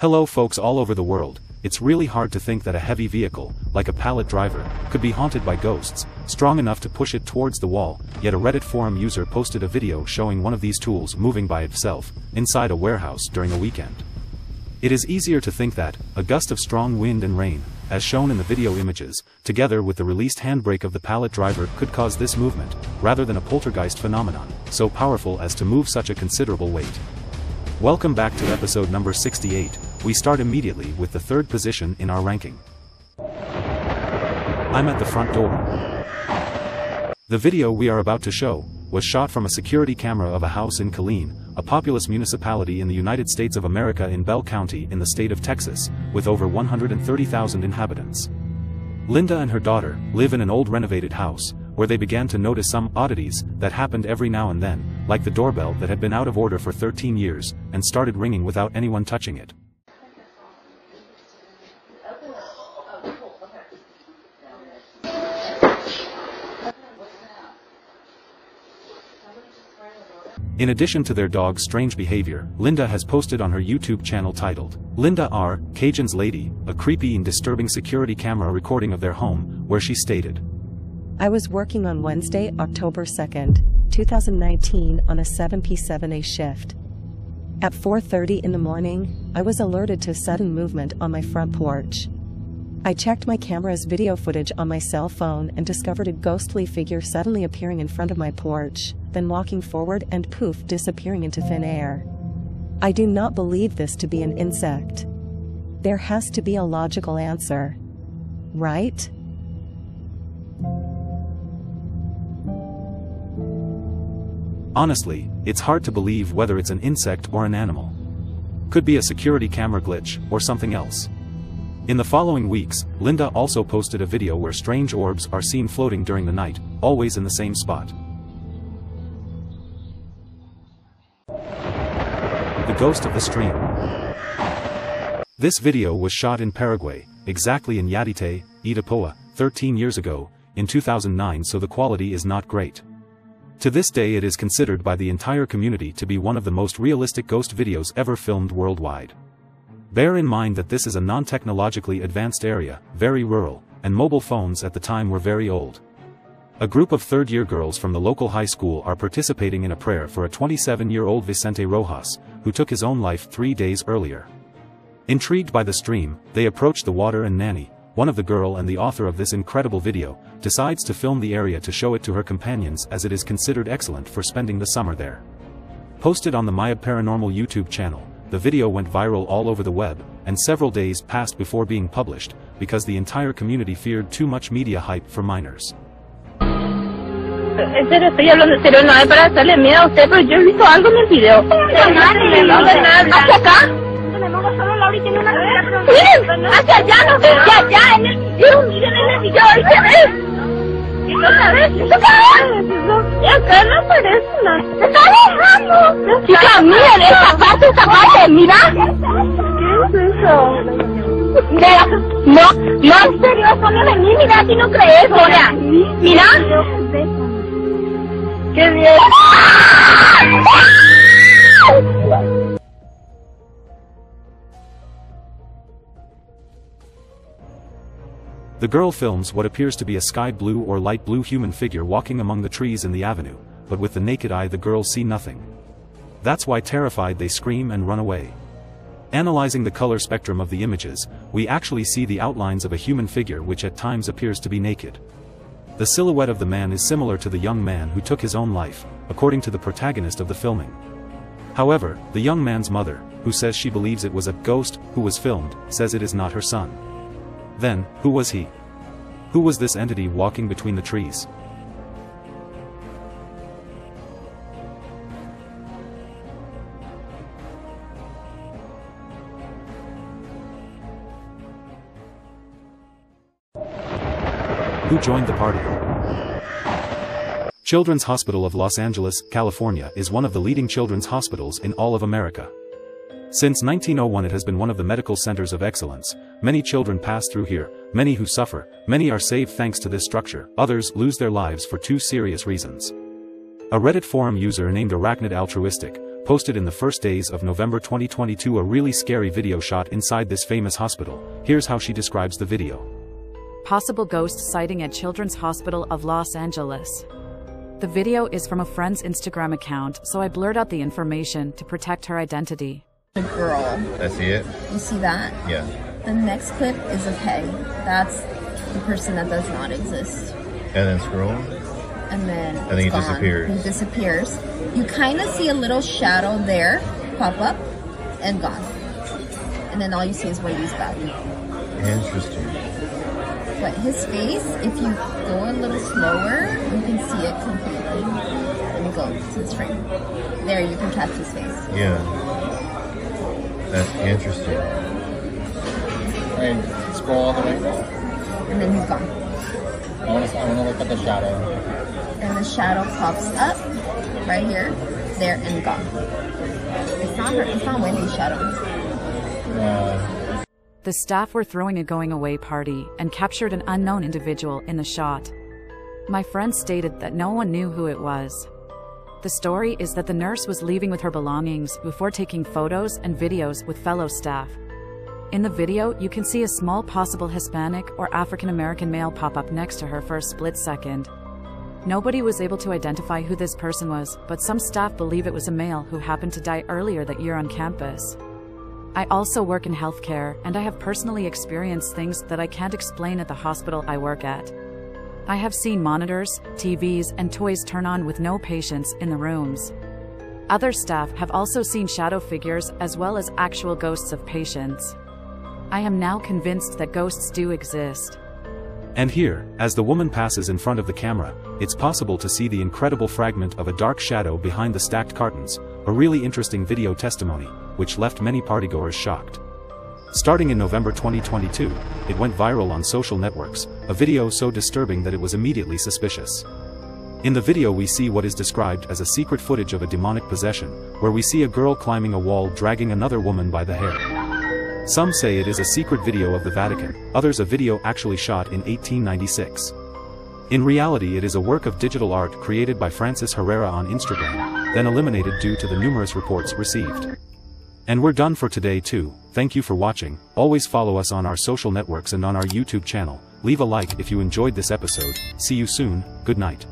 Hello folks all over the world, it's really hard to think that a heavy vehicle, like a pallet driver, could be haunted by ghosts, strong enough to push it towards the wall, yet a Reddit forum user posted a video showing one of these tools moving by itself, inside a warehouse during a weekend. It is easier to think that, a gust of strong wind and rain, as shown in the video images, together with the released handbrake of the pallet driver could cause this movement, rather than a poltergeist phenomenon, so powerful as to move such a considerable weight. Welcome back to episode number 68, we start immediately with the third position in our ranking. I'm at the front door. The video we are about to show, was shot from a security camera of a house in Killeen, a populous municipality in the United States of America in Bell County in the state of Texas, with over 130,000 inhabitants. Linda and her daughter live in an old renovated house, where they began to notice some oddities that happened every now and then, like the doorbell that had been out of order for 13 years, and started ringing without anyone touching it. In addition to their dog's strange behavior, Linda has posted on her YouTube channel titled, Linda R. Cajun's Lady, a creepy and disturbing security camera recording of their home, where she stated, I was working on Wednesday, October 2nd, 2019 on a 7p7a shift. At 4.30 in the morning, I was alerted to sudden movement on my front porch. I checked my camera's video footage on my cell phone and discovered a ghostly figure suddenly appearing in front of my porch, then walking forward and poof disappearing into thin air. I do not believe this to be an insect. There has to be a logical answer. Right? Honestly, it's hard to believe whether it's an insect or an animal. Could be a security camera glitch, or something else. In the following weeks, Linda also posted a video where strange orbs are seen floating during the night, always in the same spot. Ghost of the Stream This video was shot in Paraguay, exactly in Yatytay, Itapúa, 13 years ago, in 2009 so the quality is not great. To this day it is considered by the entire community to be one of the most realistic ghost videos ever filmed worldwide. Bear in mind that this is a non-technologically advanced area, very rural, and mobile phones at the time were very old. A group of third-year girls from the local high school are participating in a prayer for a 27-year-old Vicente Rojas, who took his own life three days earlier. Intrigued by the stream, they approach the water and Nanny, one of the girl and the author of this incredible video, decides to film the area to show it to her companions as it is considered excellent for spending the summer there. Posted on the Mayab Paranormal YouTube channel, the video went viral all over the web, and several days passed before being published, because the entire community feared too much media hype for minors. En serio, estoy hablando en serio, no es para hacerle miedo a usted, pero yo he visto algo en el video. ¿Hacia acá? Miren, hacia allá, no hacia allá, en el video, miren en el video, ahí se ve. ¿Eso qué es? ¿Eso qué es? Y acá no aparece nada. ¡Se está alejando! Chica, miren, esa parte, esa parte, mira. ¿Qué es eso? Mira, no, no, en serio, no de mí, mira, si no crees, mira, The girl films what appears to be a sky blue or light blue human figure walking among the trees in the avenue, but with the naked eye the girls see nothing. That's why terrified they scream and run away. Analyzing the color spectrum of the images, we actually see the outlines of a human figure which at times appears to be naked. The silhouette of the man is similar to the young man who took his own life, according to the protagonist of the filming. However, the young man's mother, who says she believes it was a ghost who was filmed, says it is not her son. Then, who was he? Who was this entity walking between the trees? Who joined the party? Children's Hospital of Los Angeles, California is one of the leading children's hospitals in all of America. Since 1901 it has been one of the medical centers of excellence, many children pass through here, many who suffer, many are saved thanks to this structure, others lose their lives for two serious reasons. A Reddit forum user named Arachnid Altruistic, posted in the first days of November 2022 a really scary video shot inside this famous hospital. Here's how she describes the video. Possible ghost sighting at Children's Hospital of Los Angeles. The video is from a friend's Instagram account, so I blurred out the information to protect her identity. The girl. I see it. You see that? Yeah. The next clip is of Hay. That's the person that does not exist. And then scroll. And then And then it's he gone. disappears. He disappears. You kind of see a little shadow there pop up and gone. And then all you see is Wendy's back. Interesting. But his face, if you go a little slower, you can see it completely. Let me go to the frame. There, you can catch his face. Yeah. That's interesting. Alright, scroll all the way. And then he's gone. I want to. I want to look at the shadow. and the shadow pops up right here, there, and gone. It's not her. It's not Wendy's shadow. Uh, The staff were throwing a going away party and captured an unknown individual in the shot. My friend stated that no one knew who it was. The story is that the nurse was leaving with her belongings before taking photos and videos with fellow staff. In the video, you can see a small possible Hispanic or African American male pop up next to her for a split second. Nobody was able to identify who this person was, but some staff believe it was a male who happened to die earlier that year on campus. I also work in healthcare, and I have personally experienced things that I can't explain at the hospital I work at. I have seen monitors, TVs, and toys turn on with no patients in the rooms. Other staff have also seen shadow figures as well as actual ghosts of patients. I am now convinced that ghosts do exist. And here, as the woman passes in front of the camera, it's possible to see the incredible fragment of a dark shadow behind the stacked cartons, a really interesting video testimony, which left many partygoers shocked. Starting in November 2022, it went viral on social networks, a video so disturbing that it was immediately suspicious. In the video we see what is described as a secret footage of a demonic possession, where we see a girl climbing a wall dragging another woman by the hair. Some say it is a secret video of the Vatican, others a video actually shot in 1896. In reality it is a work of digital art created by Francis Herrera on Instagram, then eliminated due to the numerous reports received. And we're done for today too, thank you for watching, always follow us on our social networks and on our YouTube channel, leave a like if you enjoyed this episode, see you soon, good night.